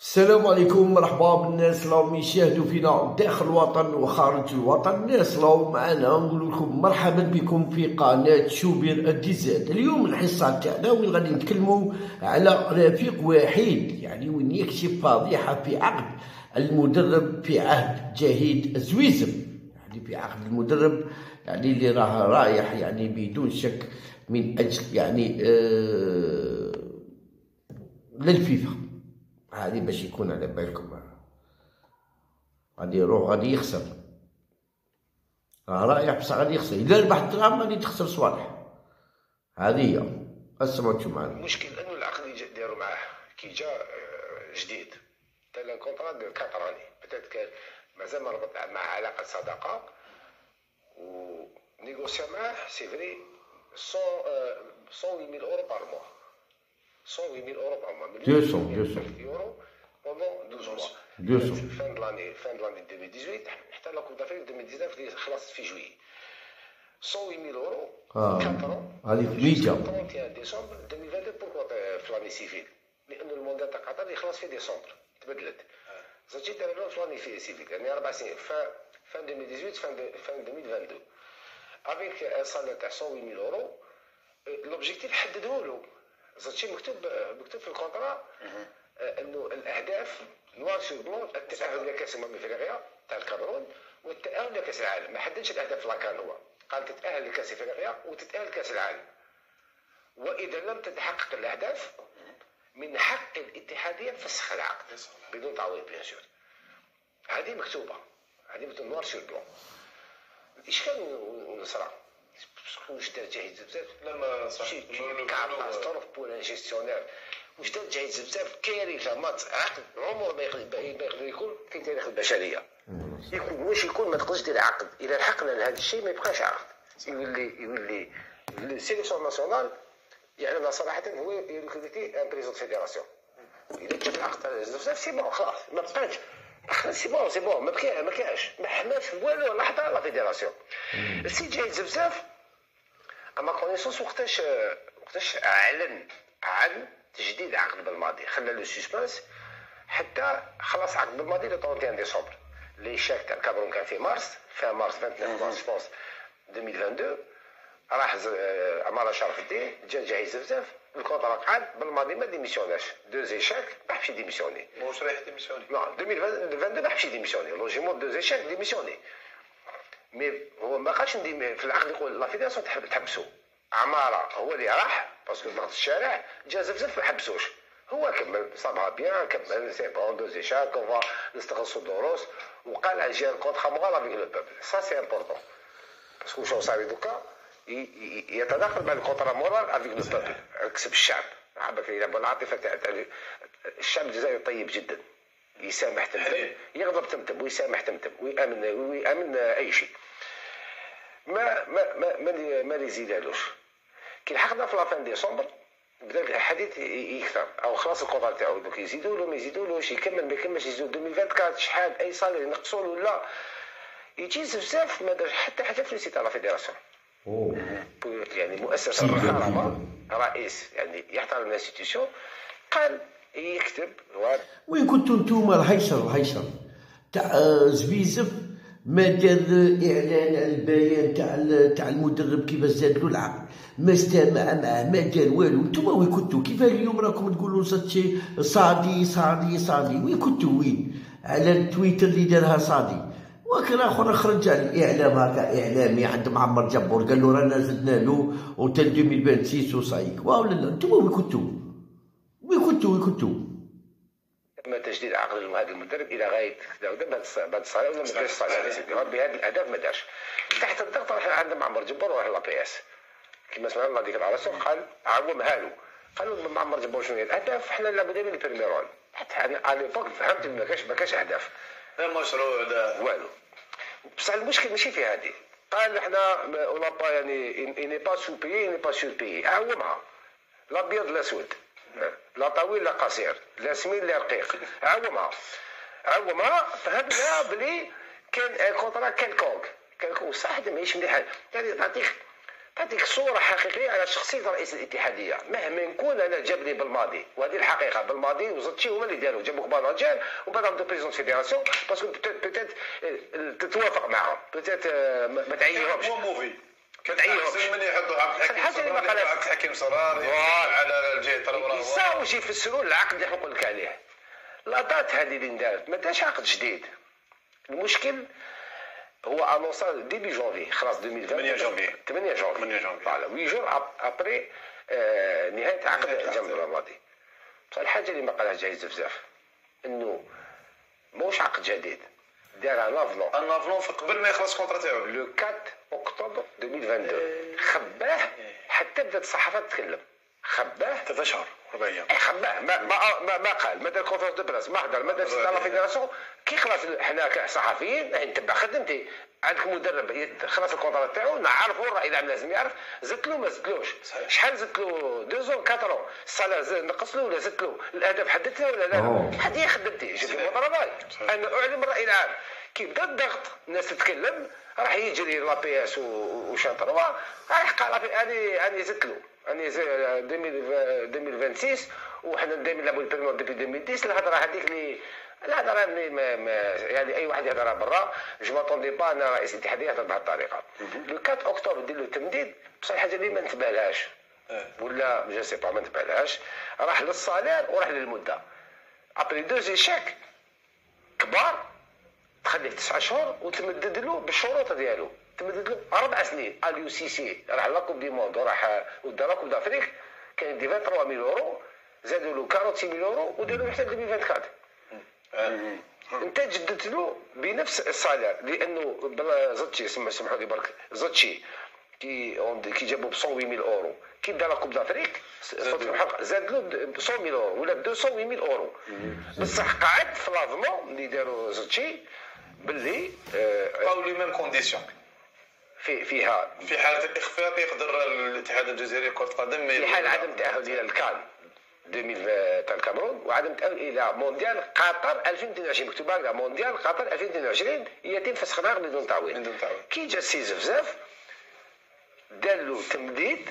السلام عليكم مرحبا بالناس اللي راهم يشاهدوا فينا داخل الوطن وخارج الوطن. الناس اللي معنا نقول لكم مرحبا بكم في قناة شوبير الديزاد. اليوم الحصة تاعنا وين غادي نتكلموا على رفيق وحيد يعني وين يكشف فضيحة في عقد المدرب في عهد جهيد الزويزم يعني في عقد المدرب يعني اللي راه رايح يعني بدون شك من أجل يعني آه للفيفا. هذه باش يكون على بالكم. غادي يروح غادي يخسر. راه رايح بصح غادي يخسر. إذا ربح الدراهم غادي تخسر صوالح. هذه هي. اسمعوا أنتم المشكل انه العقد داروا معاه. كي جا آه، جديد. تاع contrat de quatre ans بتات كان مازال ما ربط مع علاقة صداقة. و négocia معاه c'est vrai 100 أورو par mois 108 000 euros par mois. 200, 200. euros pendant 12 mois. 200. fin de l'année fin de l'année 2018 حتى la Coupe d'Afrique 2019 اللي خلصت في جويي 108 000 euros آه. 4 ans هذه في ميجا 31 ديسمبر 2022 pourquoi في l'année civile لأن المونديال تاع قطر يخلص في ديسمبر تبدلت زادتي لهم في l'année civile يعني أربع سنين fin fin 2018 fin fin 2022 avec un salaire تاع 108 000 euros l'objectif حددوه له زطشي مكتوب مكتوب في ال contrat انه الاهداف noir sur blanc التأهل لكاس الأمم افريقيا تاع الكاميرون والتأهل لكاس العالم. ما حددش الأهداف في la CAN هو. قال تتأهل لكاس إفريقيا وتتأهل لكاس العالم. وإذا لم تتحقق الأهداف من حق الاتحادية فسخ العقد بدون تعويض bien sûr. هذه مكتوبة. هذه مكتوبه نوار سور بلون الاشكال ونصرى واش دار جهيز بزاف لما صح شي كاباستروف بور ان جيستيونير واش دار جهيز بزاف كارثه ما عقد عمره ما يقدر يكون في تاريخ البشريه يكون واش يكون ما تقدرش دير عقد اذا لحقنا لهذا الشيء ما يبقاش عقد يولي يولي السيليسيون ناسيونال يعلم صراحة هو يريكروتي ان بريزون فيديراسيون اذا جاب العقد بزاف سي بون خلاص ما بقاش سي بون سي بون ما بقى ما كاش ما حماش والو لحظه لا فيديراسيون السي جاي بزاف أما كونيسونس وقتاش وقتاش أعلن عن تجديد عقد بالماضي. خلى لو سسبانس حتى خلص عقد بالماضي لو 31 ديسمبر. لي شاك تاع الكاميرون كان في مارس في مارس 29 مارس جوبونس 2022 راح آه، عمارة شرف الدين جا جاهز بزاف. الكونترا قعد بالماضي ما ديميسيوناش. دو زيشاك ما حبش يديميسيوني. موش رايح ديميسيوني Non, 2022 ما حبش يديميسيوني. لوجيمون دو زيشاك ديميسيوني. مي هو ما بقاش نديم في العقد يقول لا فيدراسيون تحب تحبسو عمارة هو اللي راح باسكو ضغط الشارع جاز بزاف ما حبسوش هو كمل صابها بيان كمل سي بون دو زيشاك اون نستخلصوا دروس وقال جي ان كونترا مورال افيك لو بوبل سا سي امبورطون باسكو شو صار دوكا؟ يتداخل مع الكونترا مورال افيك لو بوبل كسب الشعب. عبك العاطفه تاع تاع الشعب الجزائري طيب جدا. يسامح تمتم. يغضب تمتم ويسامح تمتم ويامن ويأمن أي شيء. ما ما ما ما, لي- ما لي يزيدالوش كي لحقنا في لافان ديسمبر بدا الحديث يكثر. أو خلاص الكونترا تاعو دوك يزيدوا له ما يزيدولوش يكمل ما يكملش يزيدوا 2024 شحال أي صالير ينقصوا له لا. يجيز بزاف ما دارش حتى حاجة في سيتا لا فيدراسيون. أوه. يعني مؤسسة محترمه رئيس يعني يحترم الانستيتيوشن. قال يكتب وين كنتوا نتوما الهيشر الهيشر تاع آه، زبيزف ما دار إعلان على البيان تاع تاع المدرب كيفاش زاد له العقد. ما استمع معاه ما دار والو. نتوما وين كنتوا كيف اليوم راكم تقولوا صدشي صادي صادي صادي؟ وين كنتوا وين؟ على التويتر اللي دارها صادي. وكان آخر خرج على الإعلام هكا إعلامي عند معمر جبور. قال له رانا زدنا له وتل 2026 وصايك واو لا لا. نتوما وين كنتوا وين كنتوا وين كنتوا تم تجديد عقد هذا المدرب إلى غاية وكذا بعد الص- بعد الصلاة ولا ما دارش الصلاة. يا سيدي بهذه الأهداف ما دارش. تحت الضغط راح عند معمر جبار وراح لا بي إس. كما سمعنا ديك العرسه قال عومها له قالوا معمر جبار شنو هي؟ الأهداف إحنا لابد من البريميرون حتى على على l'époque فهمت ما كاش ما كاش أهداف. لا مشروع ده والو. بصح المشكل ماشي في هذه. قال إحنا اون با يعني اني با سو بيي اني با سور بيي عومها الابيض الاسود لا طويل لا قصير لا سمين لا رقيق. عومها عومها فهمنا بلي كان un contrat quelconque quelconque صح ماهيش مليح. يعني نعطيك هذيك صورة حقيقية على شخصية رئيس الاتحادية. مهما نكون أنا جابني بلماضي وهذه الحقيقة بلماضي وزطشي هما اللي داروا جابوك manager ومن بعد عملوا président fédération parce que peut-être تتوافق معهم peut-être ما تعيرهمش كان تعيرهمش. أحسن من يحطوا عبد الحكيم الحاجة اللي ما صرار قالها- عبد الحكيم صرار voilà. على الجهة الورا يساويش يفسروا العقد اللي نقول لك عليه la date هذه اللي اندارت ما داش عقد جديد المشكل هو annonça début janvier خلاص 2020 8 جونفي. 8 جونفي 8 janvier. voilà 8 jours après آه، نهاية عقد العقد. بلماضي بصح الحاجة اللي ما قالهاش جايز بزاف إنه موش عقد جديد دار l'avenant l'avenant في قبل ما يخلص ال contrat تاعو le 4 اكتوبر 2022 خباه حتى بدات الصحافه تتكلم خباه ثلاث ربع أيام خباه. ما ما ما, ما قال ما دار conférence de presse ما هدر ما دار la fédération كي خلاص حنا كصحفيين راح نتبع خدمتي عندك مدرب خلاص ال contrat تاعو نعرفوا الراي العام لازم يعرف. زدت له ما زدتلوش. شحال زدت له deux ans quatre ans ال salaire نقص له ولا زدت له الأهداف حددت له ولا لا. هذه هي خدمتي. جيت. أنا أعلم الراي العام. كي بدا الضغط الناس تتكلم راح يجري l'APS و Chaîne 3 راح قال أنا أنا زدت له أنا ز- 2026 وحنا دائما نلعبوا ال premier début 2010 الهضرة هذيك اللي الهضرة اللي ما, ما يعني أي واحد يهضرها برا. je m'attendais pas أنا رئيس الاتحادية يهضر بهذه الطريقة. le 4 اكتوبر دير له تمديد بصح الحاجة اللي ما نتبالهاش آه. ولا je sais pas ما نتبالهاش راح لل salaire وراح للمدة. après deux échecs كبار تخليه تسعة شهور وتمدد له بالشروط ديالو. تمدد له أربع سنين. أليو سيسي راح la coupe du monde وراح ودار la coupe d'Afrique كان يدي 23 ميل أورو زادوا له 46 ميل أورو وداروا له حتى 2024 آه. أنت جددت له بنفس ال salaire لأنه بلا سمح سمحوا لي برك. زطشي كي كي جابوا ب 108000 أورو. كي دا la coupe d'Afrique زاد له. الحق زاد له ب 100000 أورو ولا ب 200000 أورو. بصح قعد في l'avenant اللي داروا زطشي باللي باو les mêmes conditions في فيها في حالة الاخفاق يقدر الاتحاد الجزائري لكرة القدم في حال عدم التاهل إلى الكان 2000 تاع الكاميرون وعدم التاهل إلى مونديال قطر 2022 مكتوب هكذا مونديال قطر 2022 يتم فسخ العقد بدون تعويض. بدون تعويض. كي جا السي زفزاف دار له تمديد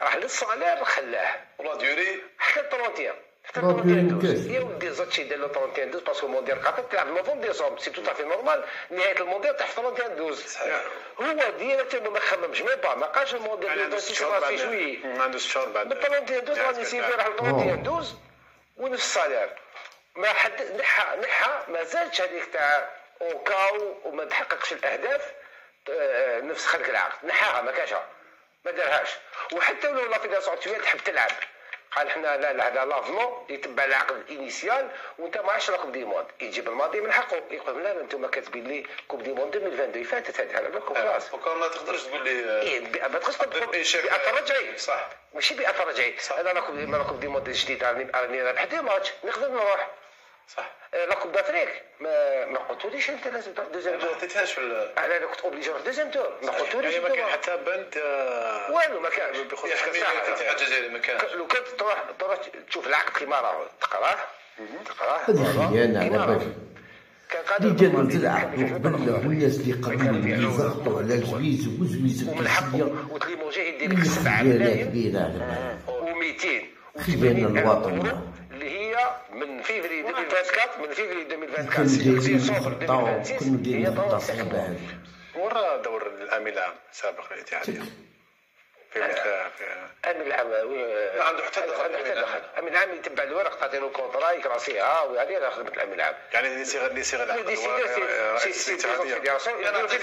راح للصالير خلاه. ولا ديوري. حتى 31 حتى 31 31 كاس. دوز يا ودي زادشي دار له 31 دوز باسكو المونديال قطر تلعب نوفمبر ديسمبر سي تو في نورمال نهايه المونديال تحت 31 دوز صحيح. هو ديريكت ما خممش ما با ما قالش المونديال عنده ست في شوية ما عنده ست شهور بعد 31 دوز راني سيدي راح ل 31 دوز ونفس الصالير ما حد نحى نحى ما زالتش هذيك تاع au cas où وما تحققش الاهداف نفس خلق العقد نحاها ما كانش ما دارهاش وحتى لو la fédération actuelle تحب تلعب قال حنا لا لا هذا l'avenant يتبع العقد ال initial وانت ما عادش coupe du monde يجي بلماضي من حقه. يقول لا أنتم كاتبين لي coupe du monde 2022 فاتت هذه على بالكم خلاص. وكان ما تقدرش تقول لي إيه، بي- ما تقدرش إيه، شيخ. بأثر رجعي. صح. ماشي بأثر رجعي. أنا راكم راكم دي مود جديد راني راني رابح des matchs نقدر نروح. صح. آه، راكم دافريك ما قلتوليش انت لازم تروح دوزيام ما تور حطيتهاش في ال- أنا أنا كنت اوبليجي نروح دوزيام تور ما قلتوليش يعني ما كان. حتى بنت آه، والو ما كانش كساحة. الاتحاد الجزائري ما كانش لو كنت تروح تروح تشوف العقد كيما راه تقراه تقراه هذه خيانة على كيما راه. كان اللي كان في قبل بالماضي. والناس اللي قبلوا كان. ضغطوا على الجويز وزويز ومن حقه الكاسية وتليموجي يدير لك اللي 7 خيانة ملايين بالك و200 خيانة الوطن. اللي هي من فيفري 2024 من فيفري كانوا 2024 دايرين سوبر خطة 2026 كانوا هي دايرين دور خطة سحب. صعبة ورا دور الامين العام السابق في- امين العام عنده حتى دخل. امين العام يتبع الورق تعطي له كونترا يكراسيها وهذه راه خدمه الامين العام يعني اللي صيغه اللي صيغه العقد رئيس الاتحاديه أنا قلت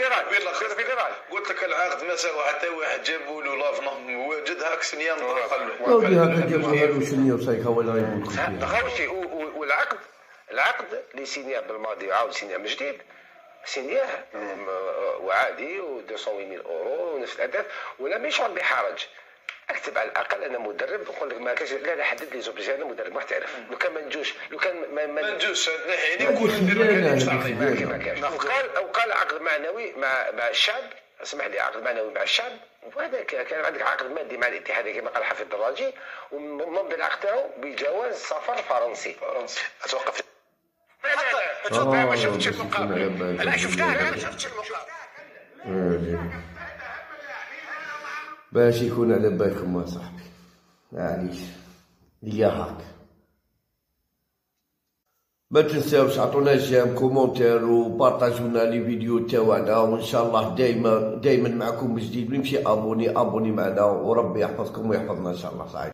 لك العقد ما ساوى حتى واحد جابوا له لافنا وجد هاك سنيان خلوه ولدي هكا جابوا له غيقول لكم فيها خوشي والعقد العقد اللي سينياه بالماضي وعاود سينياه من جديد. سينياه وعادي و 200000 أورو ونفس الأهداف ولم يشعر بحرج. أكتب على الأقل أنا مدرب نقول لك ما كاش لا لا حدد لي زوبليجي أنا مدرب محترف. لو كان ما نجوش لو كان ما, ما ما نجوش هذه نقول ما. ما. ما وقال وقال عقد معنوي مع مع الشعب. اسمح لي عقد معنوي مع الشعب. وهذا كان عندك عقد مادي مع الاتحاد كما قال حفيظ الدراجي ومن العقد تاعو بجواز سفر فرنسي. فرنسا أتوقف لا لا لا ما شفتش. لا شفتها ما شفتش آه. باش يكون على بالكم صاحبي. معليش هي هاك ما تنساوش عطونا j'aime commentaire وبارطاجونا les vidéos تاعنا وإن شاء الله دايما دايما معكم بجديد ويمشي abonnez abonnez معنا وربي يحفظكم ويحفظنا إن شاء الله. صحيح.